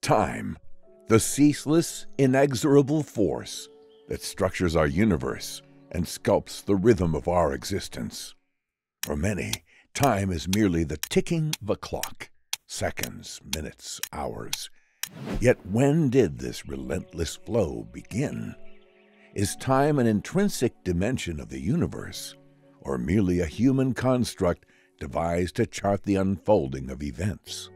Time, the ceaseless, inexorable force that structures our universe and sculpts the rhythm of our existence. For many, time is merely the ticking of a clock seconds, minutes, hours. Yet when did this relentless flow begin? Is time an intrinsic dimension of the universe, or merely a human construct devised to chart the unfolding of events?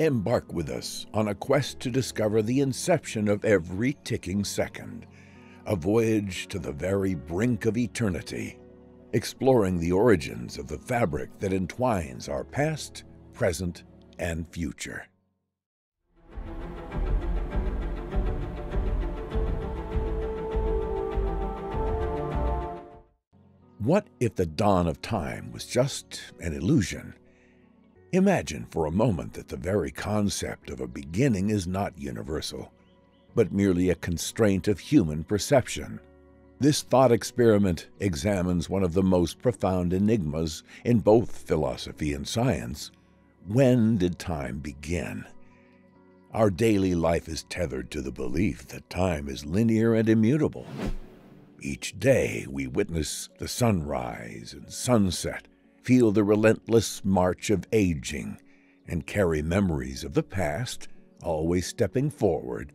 Embark with us on a quest to discover the inception of every ticking second, a voyage to the very brink of eternity, exploring the origins of the fabric that entwines our past, present, and future. What if the dawn of time was just an illusion? Imagine for a moment that the very concept of a beginning is not universal, but merely a constraint of human perception. This thought experiment examines one of the most profound enigmas in both philosophy and science. When did time begin? Our daily life is tethered to the belief that time is linear and immutable. Each day we witness the sunrise and sunset, feel the relentless march of aging, and carry memories of the past, always stepping forward,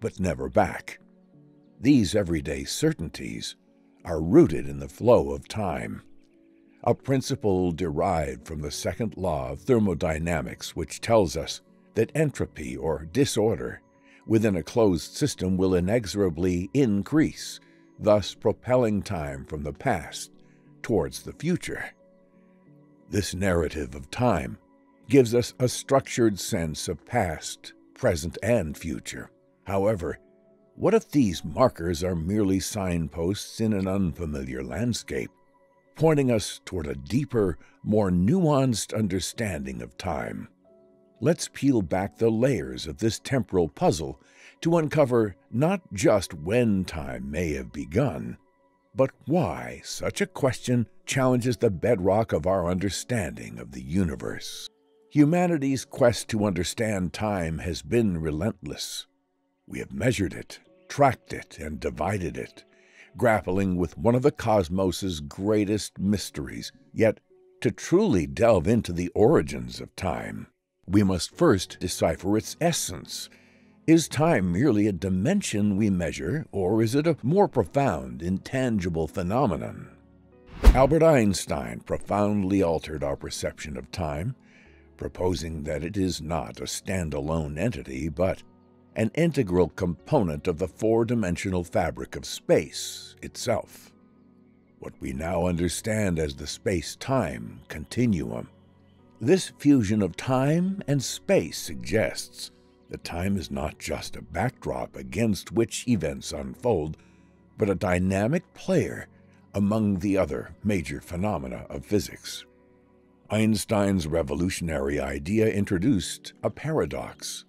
but never back. These everyday certainties are rooted in the flow of time, a principle derived from the second law of thermodynamics, which tells us that entropy or disorder within a closed system will inexorably increase, thus propelling time from the past towards the future. This narrative of time gives us a structured sense of past, present, and future. However, what if these markers are merely signposts in an unfamiliar landscape, pointing us toward a deeper, more nuanced understanding of time? Let's peel back the layers of this temporal puzzle to uncover not just when time may have begun, but why such a question challenges the bedrock of our understanding of the universe. Humanity's quest to understand time has been relentless. We have measured it, tracked it, and divided it, grappling with one of the cosmos's greatest mysteries. Yet, to truly delve into the origins of time, we must first decipher its essence is time merely a dimension we measure, or is it a more profound, intangible phenomenon? Albert Einstein profoundly altered our perception of time, proposing that it is not a standalone entity, but an integral component of the four dimensional fabric of space itself. What we now understand as the space time continuum. This fusion of time and space suggests that time is not just a backdrop against which events unfold, but a dynamic player among the other major phenomena of physics. Einstein's revolutionary idea introduced a paradox.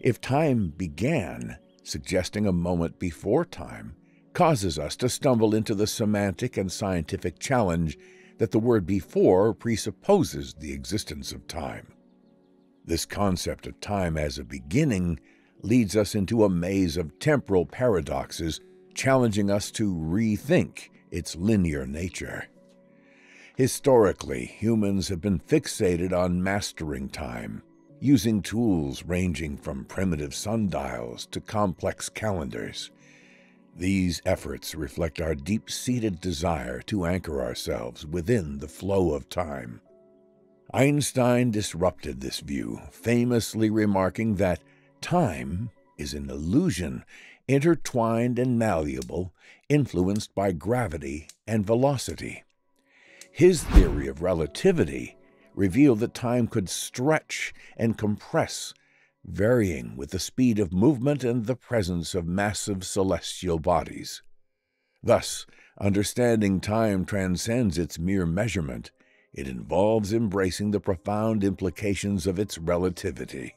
If time began, suggesting a moment before time, causes us to stumble into the semantic and scientific challenge that the word before presupposes the existence of time. This concept of time as a beginning leads us into a maze of temporal paradoxes, challenging us to rethink its linear nature. Historically, humans have been fixated on mastering time, using tools ranging from primitive sundials to complex calendars. These efforts reflect our deep seated desire to anchor ourselves within the flow of time. Einstein disrupted this view, famously remarking that time is an illusion, intertwined and malleable, influenced by gravity and velocity. His theory of relativity revealed that time could stretch and compress, varying with the speed of movement and the presence of massive celestial bodies. Thus, understanding time transcends its mere measurement it involves embracing the profound implications of its relativity.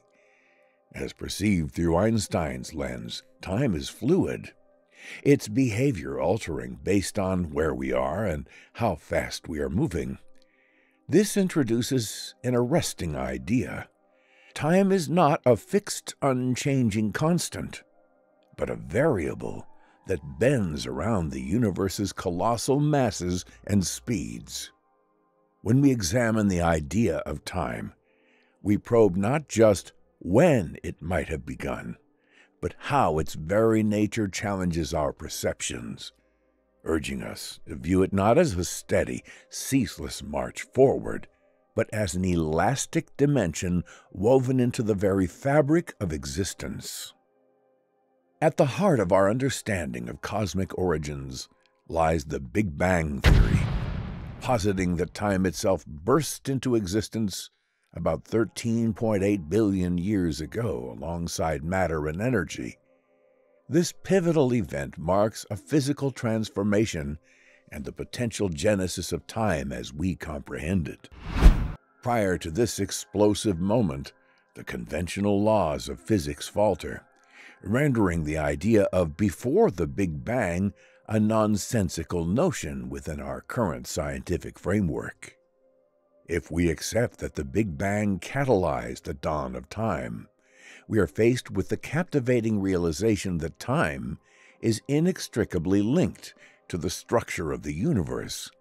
As perceived through Einstein's lens, time is fluid, its behavior altering based on where we are and how fast we are moving. This introduces an arresting idea. time is not a fixed, unchanging constant, but a variable that bends around the universe's colossal masses and speeds. When we examine the idea of time, we probe not just when it might have begun, but how its very nature challenges our perceptions, urging us to view it not as a steady, ceaseless march forward, but as an elastic dimension woven into the very fabric of existence. At the heart of our understanding of cosmic origins lies the Big Bang Theory, positing that time itself burst into existence about 13.8 billion years ago alongside matter and energy. This pivotal event marks a physical transformation and the potential genesis of time as we comprehend it. Prior to this explosive moment, the conventional laws of physics falter, rendering the idea of before the Big Bang a nonsensical notion within our current scientific framework. If we accept that the Big Bang catalyzed the dawn of time, we are faced with the captivating realization that time is inextricably linked to the structure of the universe.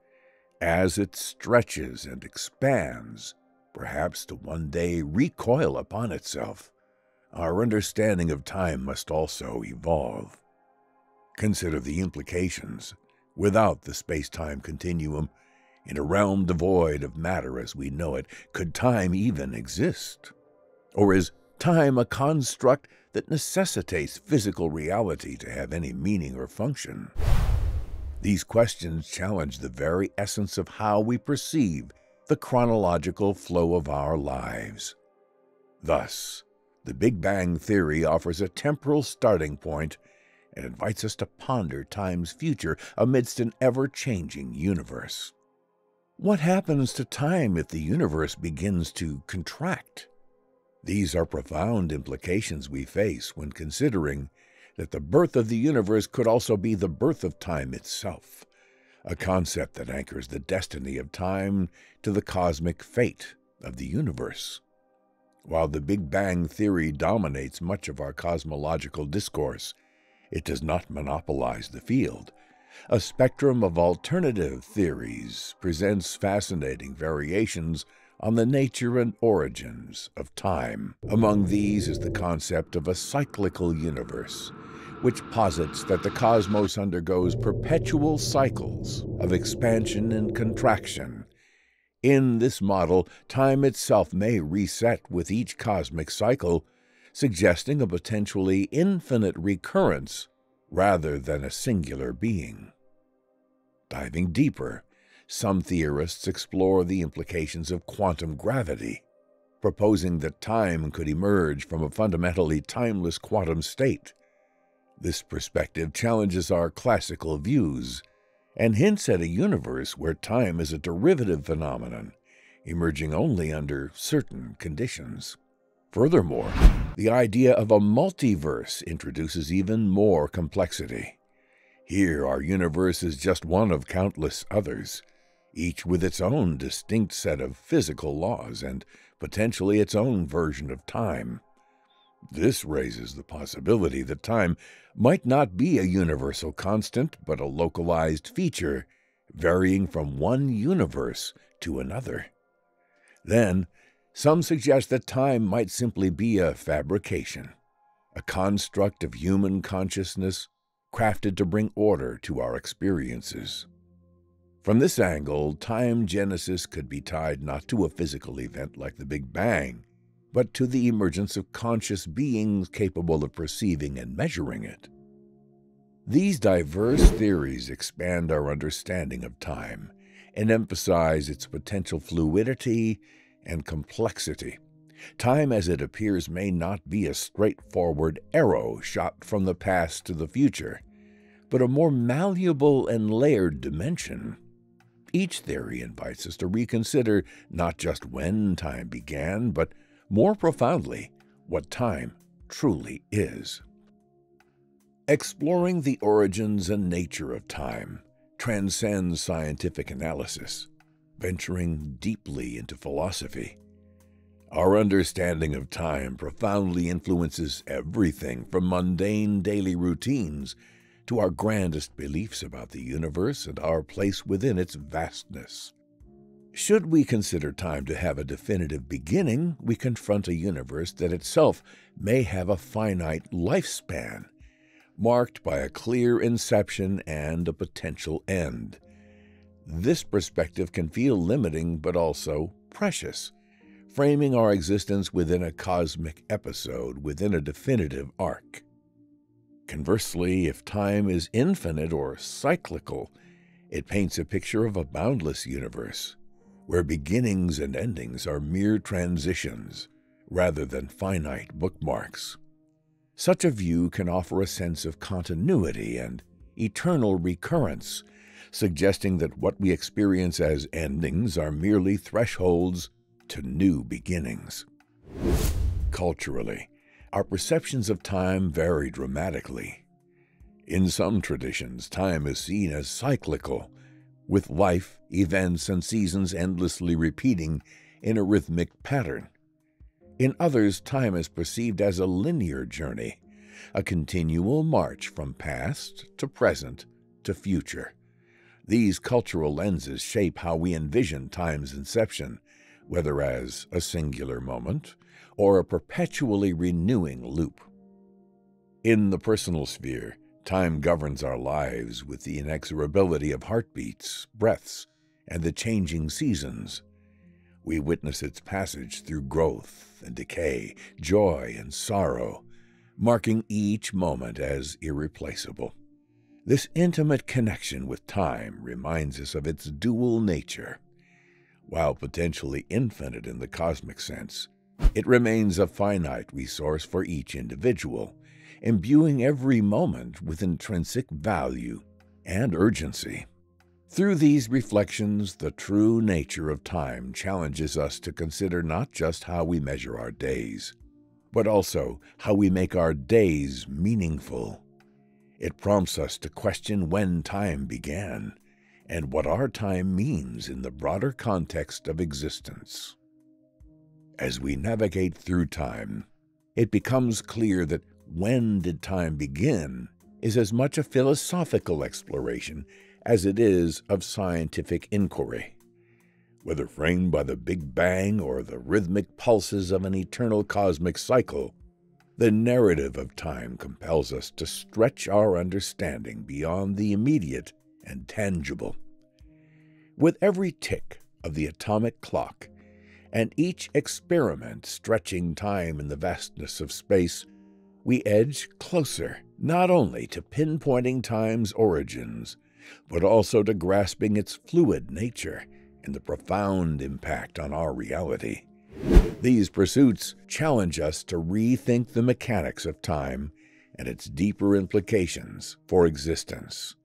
As it stretches and expands, perhaps to one day recoil upon itself, our understanding of time must also evolve. Consider the implications. Without the space time continuum, in a realm devoid of matter as we know it, could time even exist? Or is time a construct that necessitates physical reality to have any meaning or function? These questions challenge the very essence of how we perceive the chronological flow of our lives. Thus, the Big Bang Theory offers a temporal starting point and invites us to ponder time's future amidst an ever changing universe. What happens to time if the universe begins to contract? These are profound implications we face when considering that the birth of the universe could also be the birth of time itself, a concept that anchors the destiny of time to the cosmic fate of the universe. While the Big Bang Theory dominates much of our cosmological discourse, it does not monopolize the field a spectrum of alternative theories presents fascinating variations on the nature and origins of time. Among these is the concept of a cyclical universe, which posits that the cosmos undergoes perpetual cycles of expansion and contraction. In this model, time itself may reset with each cosmic cycle, suggesting a potentially infinite recurrence rather than a singular being. Diving deeper, some theorists explore the implications of quantum gravity, proposing that time could emerge from a fundamentally timeless quantum state. This perspective challenges our classical views and hints at a universe where time is a derivative phenomenon, emerging only under certain conditions. Furthermore, the idea of a multiverse introduces even more complexity. Here, our universe is just one of countless others, each with its own distinct set of physical laws and potentially its own version of time. This raises the possibility that time might not be a universal constant, but a localized feature, varying from one universe to another. Then, some suggest that time might simply be a fabrication, a construct of human consciousness crafted to bring order to our experiences. From this angle, time genesis could be tied not to a physical event like the Big Bang, but to the emergence of conscious beings capable of perceiving and measuring it. These diverse theories expand our understanding of time and emphasize its potential fluidity and complexity. Time as it appears may not be a straightforward arrow shot from the past to the future, but a more malleable and layered dimension. Each theory invites us to reconsider not just when time began, but more profoundly, what time truly is. Exploring the origins and nature of time transcends scientific analysis venturing deeply into philosophy. Our understanding of time profoundly influences everything from mundane daily routines to our grandest beliefs about the universe and our place within its vastness. Should we consider time to have a definitive beginning, we confront a universe that itself may have a finite lifespan, marked by a clear inception and a potential end. This perspective can feel limiting but also precious, framing our existence within a cosmic episode, within a definitive arc. Conversely, if time is infinite or cyclical, it paints a picture of a boundless universe, where beginnings and endings are mere transitions rather than finite bookmarks. Such a view can offer a sense of continuity and eternal recurrence, suggesting that what we experience as endings are merely thresholds to new beginnings. Culturally, our perceptions of time vary dramatically. In some traditions, time is seen as cyclical, with life, events, and seasons endlessly repeating in a rhythmic pattern. In others, time is perceived as a linear journey, a continual march from past to present to future. These cultural lenses shape how we envision time's inception, whether as a singular moment or a perpetually renewing loop. In the personal sphere, time governs our lives with the inexorability of heartbeats, breaths, and the changing seasons. We witness its passage through growth and decay, joy and sorrow, marking each moment as irreplaceable. This intimate connection with time reminds us of its dual nature. While potentially infinite in the cosmic sense, it remains a finite resource for each individual, imbuing every moment with intrinsic value and urgency. Through these reflections, the true nature of time challenges us to consider not just how we measure our days, but also how we make our days meaningful. It prompts us to question when time began and what our time means in the broader context of existence. As we navigate through time, it becomes clear that when did time begin is as much a philosophical exploration as it is of scientific inquiry. Whether framed by the Big Bang or the rhythmic pulses of an eternal cosmic cycle, the narrative of time compels us to stretch our understanding beyond the immediate and tangible. With every tick of the atomic clock, and each experiment stretching time in the vastness of space, we edge closer not only to pinpointing time's origins, but also to grasping its fluid nature and the profound impact on our reality. These pursuits challenge us to rethink the mechanics of time and its deeper implications for existence,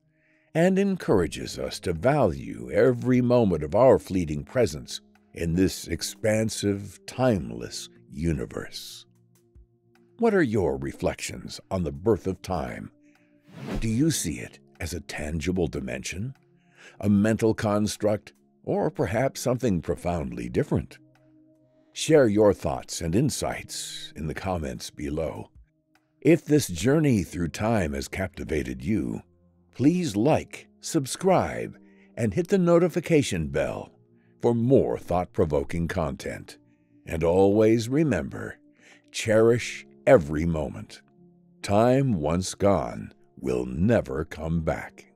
and encourages us to value every moment of our fleeting presence in this expansive, timeless universe. What are your reflections on the birth of time? Do you see it as a tangible dimension, a mental construct, or perhaps something profoundly different? Share your thoughts and insights in the comments below. If this journey through time has captivated you, please like, subscribe, and hit the notification bell for more thought provoking content. And always remember cherish every moment. Time once gone will never come back.